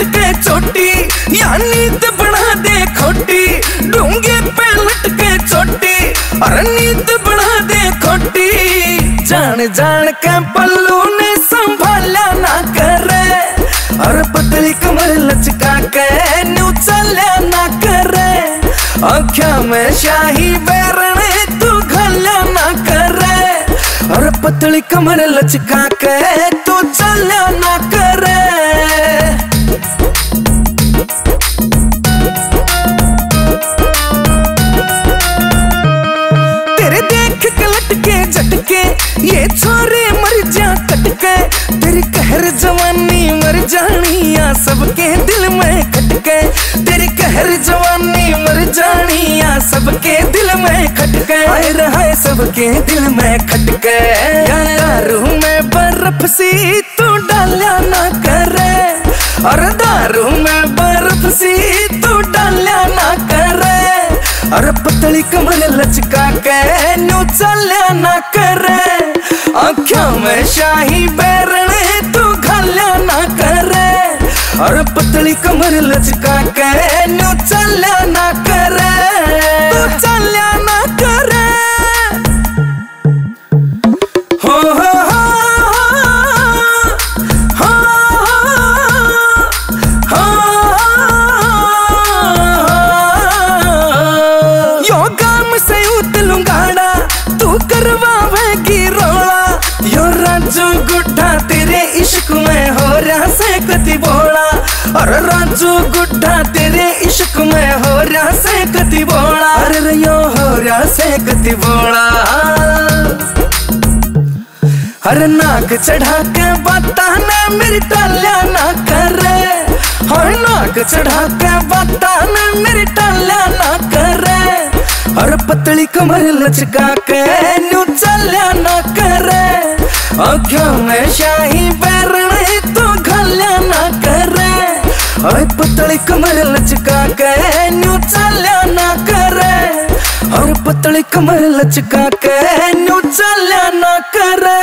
पे लटके चोटी नींद बना दे खोटी। डूँगे पे लटके चोटी और नींद बना दे खोटी। जान जान के पल्लू ने संभाला ना करे, और पतली कमर लचका के न्यू ना करे। आख्या में शाही तू घल्या ना करे, और पतली कमर लचका के तू ना झटके, ये छोरे मर जा कटके। तेरी कहर जवानी मर जानिया सबके दिल में खटके। तेरी कहर जवानी मर जानिया सबके दिल में खटके। आए रहा सबके दिल में खटके। दारू में बर्फ़ सी तू डाल्या ना करे। और दारू में बर्फ़ सी तू डाल्या ना करे। और पतली कमर न्यू न करे। आँखों में शाही बैरने तू घल्या न करे। और पतली कमर लचका के नु चल ना करे। इश्क में हो रहा से कति बोला। और राजू गुड्ढा तेरे इश्क में हो रहा से कति बोला। अरे यो हो रहा से कति बोला। हर नाक चढ़ा के बताना मेरी टाल्या ना करे। हर नाक चढ़ा के बताना मेरी टाल्या ना करे। हर पतली कमर लचका के न्यू चल्या ना करे। आँखों में शाही पतली कमर लचका के न्यू चल्या ना करे. और पतली कमर लचका के न्यू चल्या ना करे.